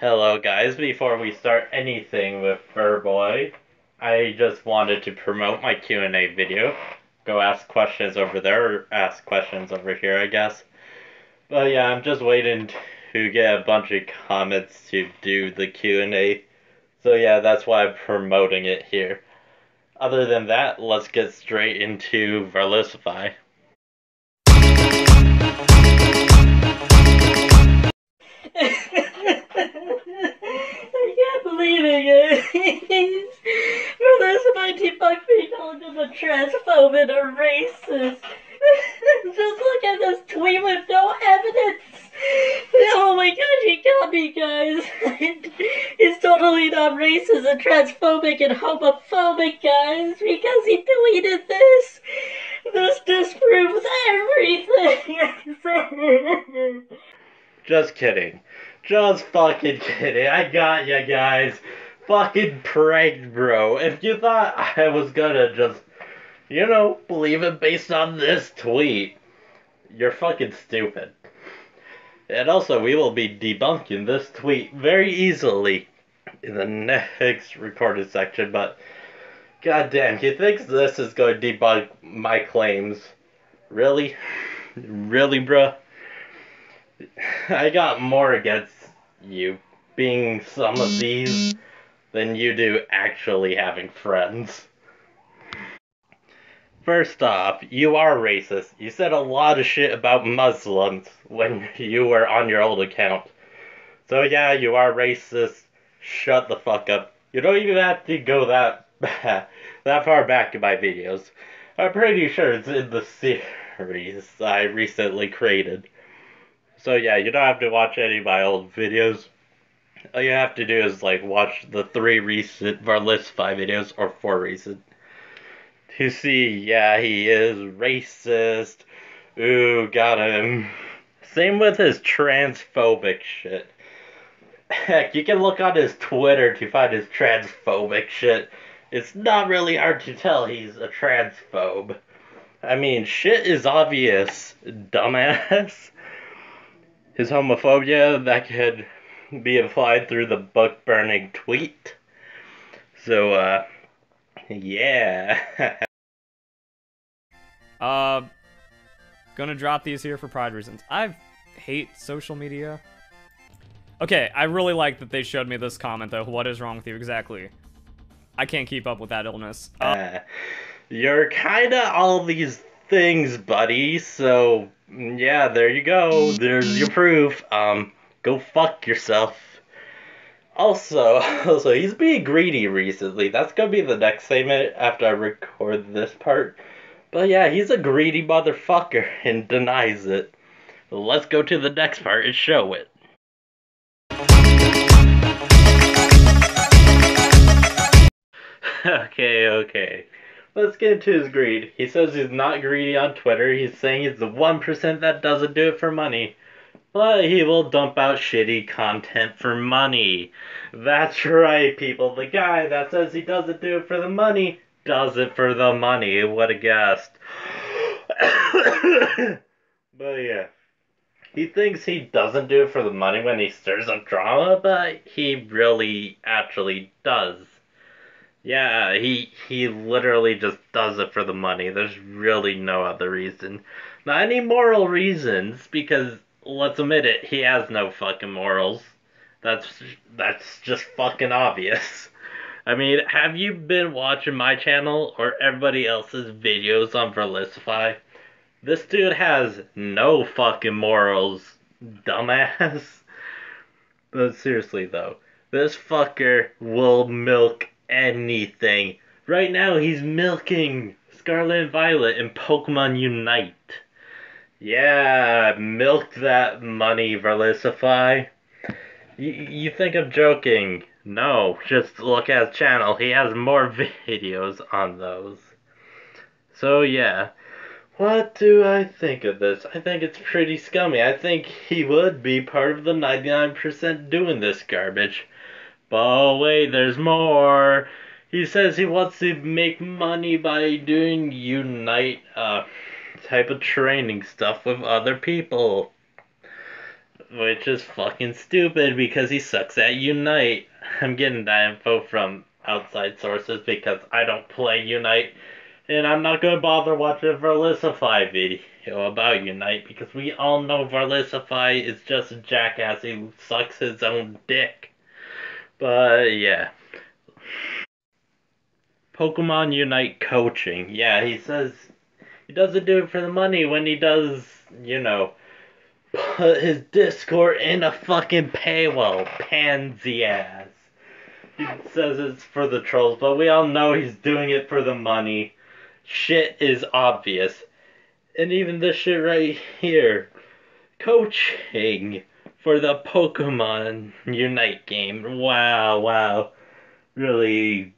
Hello, guys. Before we start anything with Furboy, I just wanted to promote my Q&A video. Go ask questions over there, or ask questions over here, I guess. But yeah, I'm just waiting to get a bunch of comments to do the Q&A. So yeah, that's why I'm promoting it here. Other than that, let's get straight into Verlisify. I can't believe it, guys. Verlisify debunked me calling him a transphobe and a racist. Just look at this tweet with no evidence. Oh my god, he got me, guys. He's totally not racist and transphobic and homophobic, guys, because he deleted this. This disproves everything. Just kidding. Just fucking kidding. I got you guys. Fucking pranked, bro. If you thought I was gonna just, you know, believe it based on this tweet, you're fucking stupid. And also, we will be debunking this tweet very easily in the next recorded section, but goddamn, he thinks this is going to debunk my claims. Really? Really, bruh? I got more against you being some of these than you do actually having friends. First off, you are racist. You said a lot of shit about Muslims when you were on your old account. So yeah, you are racist. Shut the fuck up. You don't even have to go that that far back in my videos. I'm pretty sure it's in the series I recently created. So yeah, you don't have to watch any of my old videos. All you have to do is like watch the three recent Verlisify videos or four recent to see, yeah, he is racist. Ooh, got him. Same with his transphobic shit. Heck, you can look on his Twitter to find his transphobic shit. It's not really hard to tell he's a transphobe. I mean, shit is obvious, dumbass. His homophobia, that could be implied through the book burning tweet. So, uh, yeah. Uh, gonna drop these here for pride reasons. I hate social media. Okay, I really like that they showed me this comment though. What is wrong with you exactly? I can't keep up with that illness. Uh, Uh, you're kinda all these things, buddy, so yeah, there you go. There's your proof. Um, go fuck yourself. Also, also, he's being greedy recently. That's gonna be the next segment after I record this part. But yeah, he's a greedy motherfucker and denies it. Let's go to the next part and show it. okay, okay. Let's get into his greed. He says he's not greedy on Twitter. He's saying he's the 1% that doesn't do it for money. But he will dump out shitty content for money. That's right, people. The guy that says he doesn't do it for the money does it for the money. What a guest. but yeah. He thinks he doesn't do it for the money when he stirs up drama, but he really actually does. Yeah, he he literally just does it for the money. There's really no other reason. Not any moral reasons, because let's admit it, he has no fucking morals. That's that's just fucking obvious. I mean, have you been watching my channel or everybody else's videos on Verlisify? This dude has no fucking morals, dumbass. But seriously though, this fucker will milk anything. Right now he's milking Scarlet and Violet in Pokemon Unite. Yeah, milk that money, Verlisify. You, you think I'm joking? No, just look at his channel. He has more videos on those. So yeah, what do I think of this? I think it's pretty scummy. I think he would be part of the 99% doing this garbage. Oh, wait, there's more. He says he wants to make money by doing Unite uh, type of training stuff with other people. which is fucking stupid because he sucks at Unite. I'm getting that info from outside sources because I don't play Unite, and I'm not gonna bother watching a Verlisify video about Unite because we all know Verlisify is just a jackass who sucks his own dick. But yeah. Pokemon Unite coaching. Yeah, he says he doesn't do it for the money when he does, you know, put his Discord in a fucking paywall. Pansy ass. He says it's for the trolls, but we all know he's doing it for the money. Shit is obvious. And even this shit right here. Coaching for the Pokemon Unite game. Wow, wow. Really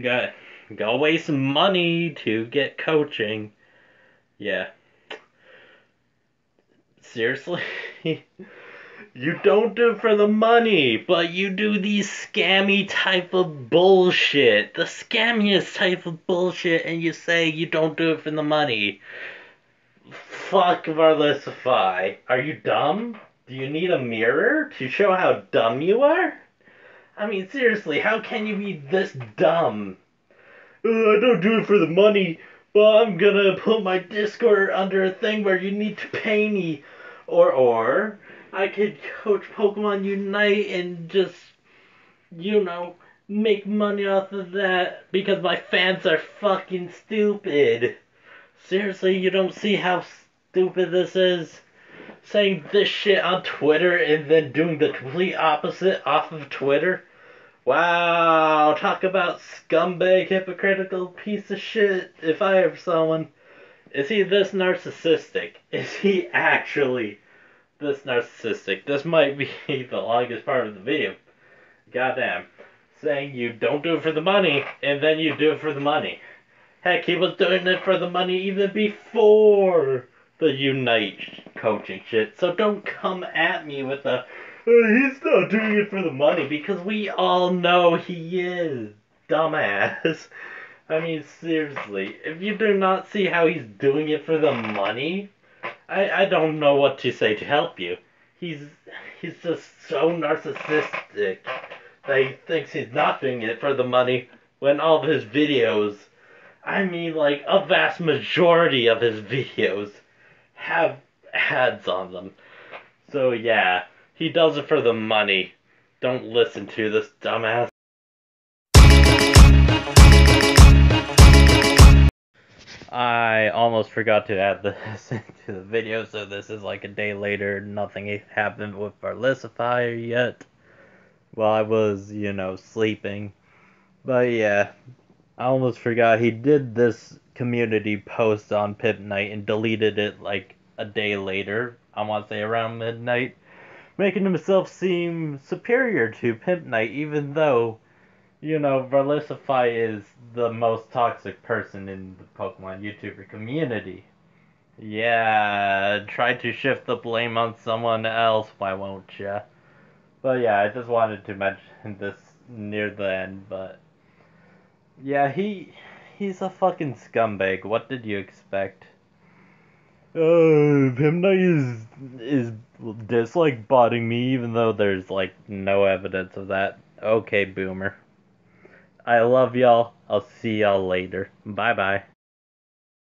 got go waste money to get coaching. Yeah. Seriously? you don't do it for the money, but you do these scammy type of bullshit. The scammiest type of bullshit, and you say you don't do it for the money. Fuck Verlisify. Are you dumb? Do you need a mirror to show how dumb you are? I mean, seriously, how can you be this dumb? Uh, I don't do it for the money, but I'm gonna put my Discord under a thing where you need to pay me. Or, or, I could coach Pokemon Unite and just, you know, make money off of that because my fans are fucking stupid. Seriously, you don't see how stupid this is? Saying this shit on Twitter and then doing the complete opposite off of Twitter? Wow, talk about scumbag, hypocritical piece of shit. If I ever saw one. Is he this narcissistic? Is he actually this narcissistic? This might be the longest part of the video. Goddamn. Saying you don't do it for the money, and then you do it for the money. Heck, he was doing it for the money even before the Unite coaching shit. So don't come at me with the he's not doing it for the money because we all know he is. Dumbass. I mean, seriously, if you do not see how he's doing it for the money, I, I don't know what to say to help you. He's he's just so narcissistic that he thinks he's not doing it for the money when all of his videos, I mean, like a vast majority of his videos, have ads on them. So yeah, he does it for the money. Don't listen to this dumbass. I almost forgot to add this into the video, so this is like a day later. Nothing happened with Verlisify yet. While I was, you know, sleeping. But yeah, I almost forgot he did this community post on PimpNite and deleted it like a day later. I want to say around midnight making himself seem superior to PimpNite, even though, you know, Verlisify is the most toxic person in the Pokemon YouTuber community. Yeah, try to shift the blame on someone else, why won't ya? But yeah, I just wanted to mention this near the end, but yeah, he he's a fucking scumbag. What did you expect? Uh, PimpNite is is dislike botting me, even though there's like no evidence of that. Okay, boomer. I love y'all. I'll see y'all later. Bye bye.